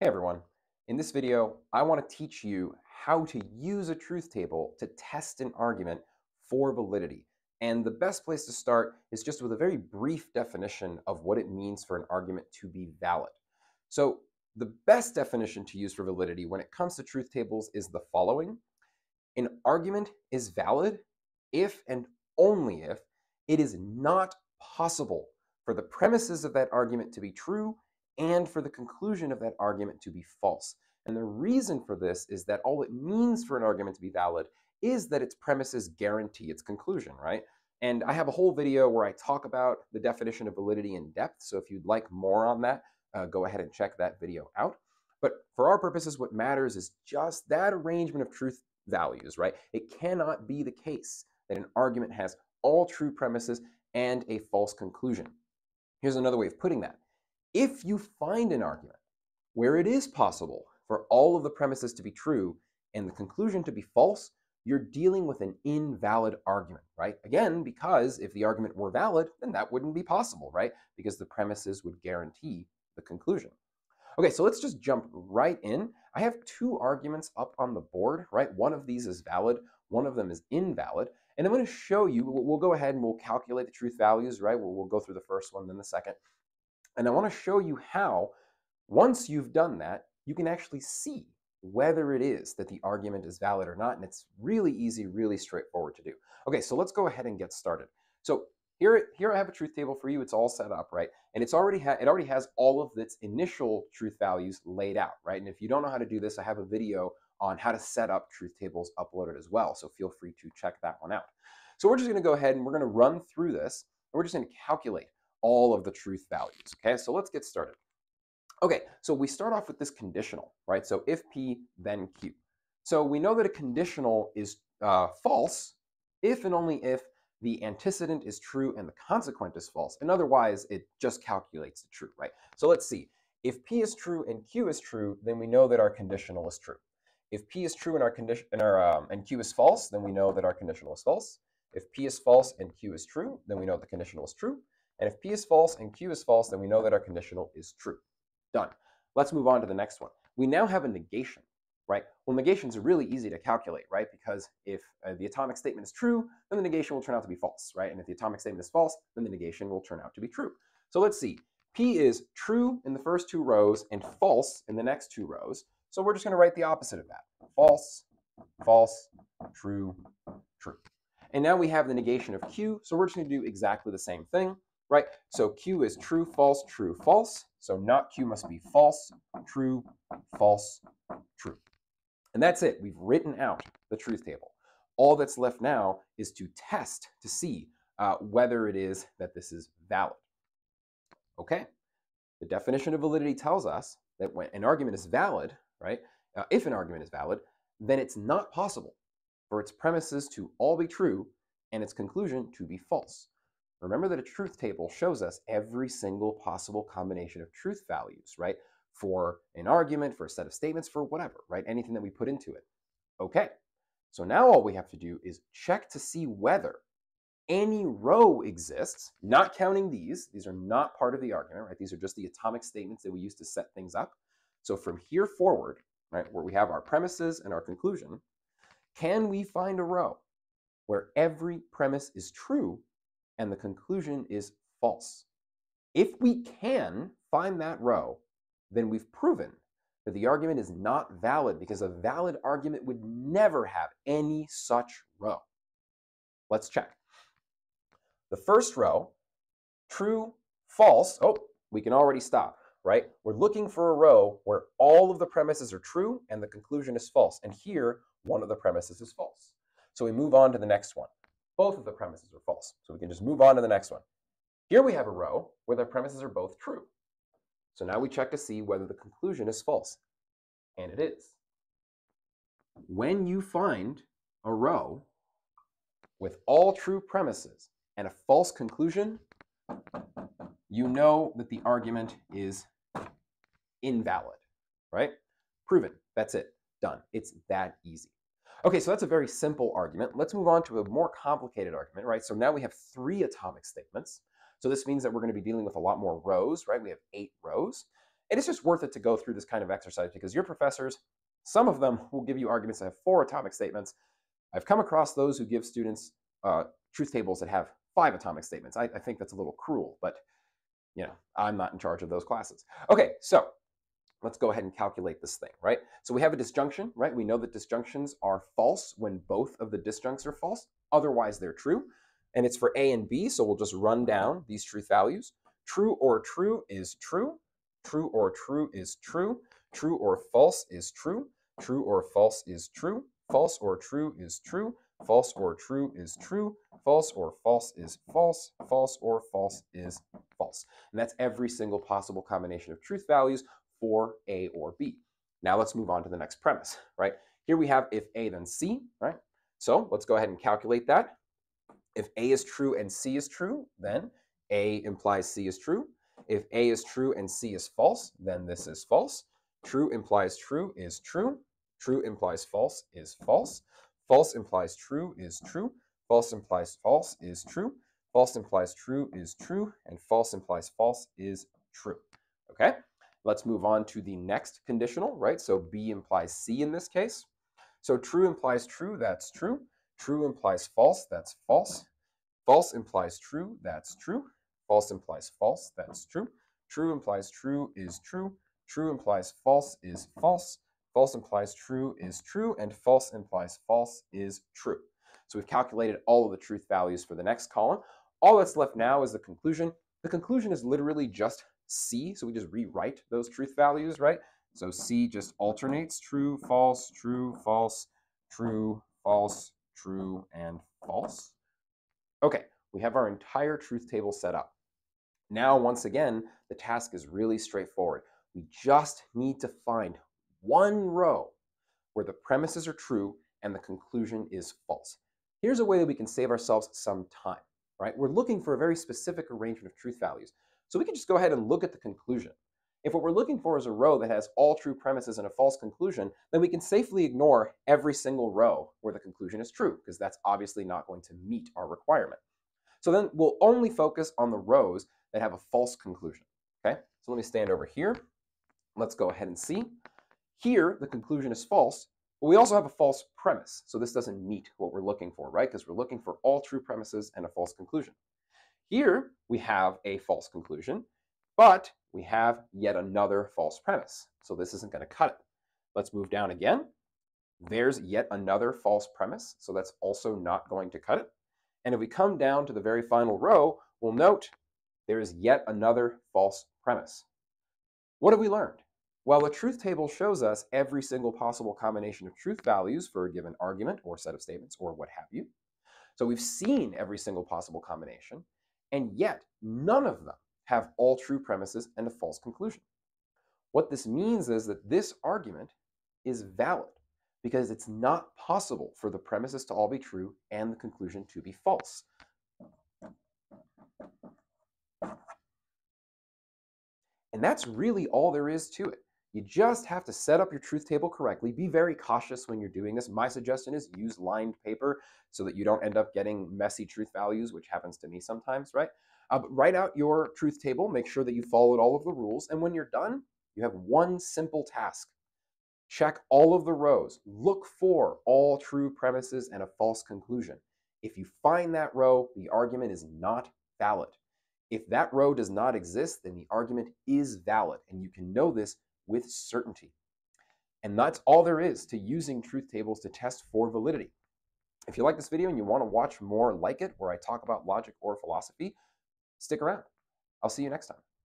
Hey everyone. In this video, I want to teach you how to use a truth table to test an argument for validity. And the best place to start is just with a very brief definition of what it means for an argument to be valid. So the best definition to use for validity when it comes to truth tables is the following. An argument is valid if and only if it is not possible for the premises of that argument to be true and for the conclusion of that argument to be false. And the reason for this is that all it means for an argument to be valid is that its premises guarantee its conclusion, right? And I have a whole video where I talk about the definition of validity in depth. So if you'd like more on that, uh, go ahead and check that video out. But for our purposes, what matters is just that arrangement of truth values, right? It cannot be the case that an argument has all true premises and a false conclusion. Here's another way of putting that. If you find an argument where it is possible for all of the premises to be true and the conclusion to be false, you're dealing with an invalid argument, right? Again, because if the argument were valid, then that wouldn't be possible, right? Because the premises would guarantee the conclusion. Okay, so let's just jump right in. I have two arguments up on the board, right? One of these is valid, one of them is invalid. And I'm going to show you, we'll go ahead and we'll calculate the truth values, right? We'll, we'll go through the first one, then the second. And I want to show you how, once you've done that, you can actually see whether it is that the argument is valid or not. And it's really easy, really straightforward to do. Okay, so let's go ahead and get started. So here, here I have a truth table for you. It's all set up, right? And it's already it already has all of its initial truth values laid out, right? And if you don't know how to do this, I have a video on how to set up truth tables uploaded as well. So feel free to check that one out. So we're just going to go ahead and we're going to run through this. And we're just going to calculate all of the truth values. Okay, so let's get started. Okay, so we start off with this conditional, right? So if P, then Q. So we know that a conditional is uh, false if and only if the antecedent is true and the consequent is false. And otherwise, it just calculates the true, right? So let's see. If P is true and Q is true, then we know that our conditional is true. If P is true and our condition our um, and Q is false, then we know that our conditional is false. If P is false and Q is true, then we know the conditional is true. And if P is false and Q is false, then we know that our conditional is true. Done. Let's move on to the next one. We now have a negation, right? Well, negations are really easy to calculate, right? Because if uh, the atomic statement is true, then the negation will turn out to be false, right? And if the atomic statement is false, then the negation will turn out to be true. So let's see. P is true in the first two rows and false in the next two rows. So we're just going to write the opposite of that. False, false, true, true. And now we have the negation of Q, so we're just going to do exactly the same thing right? So Q is true, false, true, false. So not Q must be false, true, false, true. And that's it. We've written out the truth table. All that's left now is to test to see uh, whether it is that this is valid. Okay, the definition of validity tells us that when an argument is valid, right, uh, if an argument is valid, then it's not possible for its premises to all be true and its conclusion to be false. Remember that a truth table shows us every single possible combination of truth values, right? For an argument, for a set of statements, for whatever, right? Anything that we put into it. Okay, so now all we have to do is check to see whether any row exists, not counting these. These are not part of the argument, right? These are just the atomic statements that we use to set things up. So from here forward, right, where we have our premises and our conclusion, can we find a row where every premise is true and the conclusion is false. If we can find that row, then we've proven that the argument is not valid because a valid argument would never have any such row. Let's check. The first row, true, false. Oh, we can already stop, right? We're looking for a row where all of the premises are true and the conclusion is false. And here, one of the premises is false. So we move on to the next one both of the premises are false. So we can just move on to the next one. Here we have a row where the premises are both true. So now we check to see whether the conclusion is false. And it is. When you find a row with all true premises and a false conclusion, you know that the argument is invalid, right? Proven. That's it. Done. It's that easy. Okay, so that's a very simple argument. Let's move on to a more complicated argument, right? So now we have three atomic statements. So this means that we're going to be dealing with a lot more rows, right? We have eight rows. And it's just worth it to go through this kind of exercise because your professors, some of them will give you arguments that have four atomic statements. I've come across those who give students uh, truth tables that have five atomic statements. I, I think that's a little cruel, but you know, I'm not in charge of those classes. Okay, so let's go ahead and calculate this thing, right? So we have a disjunction, right? We know that disjunctions are false when both of the disjuncts are false. Otherwise, they're true. And it's for A and B, so we'll just run down these truth values. True or true is true. True or true is true. True or false is true. True or false is true. False or true is true. False or true is true. False or false is false. False or false is false. And that's every single possible combination of truth values for A or B. Now let's move on to the next premise, right? Here we have if A then C, right? So let's go ahead and calculate that. If A is true and C is true, then A implies C is true. If A is true and C is false, then this is false. True implies true is true. True implies false is false. False implies true is true. False implies false is true. False implies true is true. And false implies false is true. Okay? Let's move on to the next conditional, right? So B implies C in this case. So true implies true, that's true. True implies false, that's false. False implies true, that's true. False implies false, that's true. True implies true is true. True implies false is false. False implies true is true, and false implies false is true. So we've calculated all of the truth values for the next column. All that's left now is the conclusion. The conclusion is literally just C, so we just rewrite those truth values, right? So C just alternates true, false, true, false, true, false, true, and false. Okay, we have our entire truth table set up. Now, once again, the task is really straightforward. We just need to find one row where the premises are true and the conclusion is false. Here's a way that we can save ourselves some time, right? We're looking for a very specific arrangement of truth values. So we can just go ahead and look at the conclusion. If what we're looking for is a row that has all true premises and a false conclusion, then we can safely ignore every single row where the conclusion is true, because that's obviously not going to meet our requirement. So then we'll only focus on the rows that have a false conclusion. Okay, so let me stand over here. Let's go ahead and see. Here, the conclusion is false, but we also have a false premise. So this doesn't meet what we're looking for, right? Because we're looking for all true premises and a false conclusion. Here, we have a false conclusion, but we have yet another false premise. So this isn't going to cut it. Let's move down again. There's yet another false premise, so that's also not going to cut it. And if we come down to the very final row, we'll note there is yet another false premise. What have we learned? Well, the truth table shows us every single possible combination of truth values for a given argument or set of statements or what have you. So we've seen every single possible combination, and yet none of them have all true premises and a false conclusion. What this means is that this argument is valid because it's not possible for the premises to all be true and the conclusion to be false. And that's really all there is to it. You just have to set up your truth table correctly. Be very cautious when you're doing this. My suggestion is use lined paper so that you don't end up getting messy truth values, which happens to me sometimes, right? Uh, write out your truth table. Make sure that you followed all of the rules. And when you're done, you have one simple task. Check all of the rows. Look for all true premises and a false conclusion. If you find that row, the argument is not valid. If that row does not exist, then the argument is valid. And you can know this with certainty. And that's all there is to using truth tables to test for validity. If you like this video and you want to watch more like it, where I talk about logic or philosophy, stick around. I'll see you next time.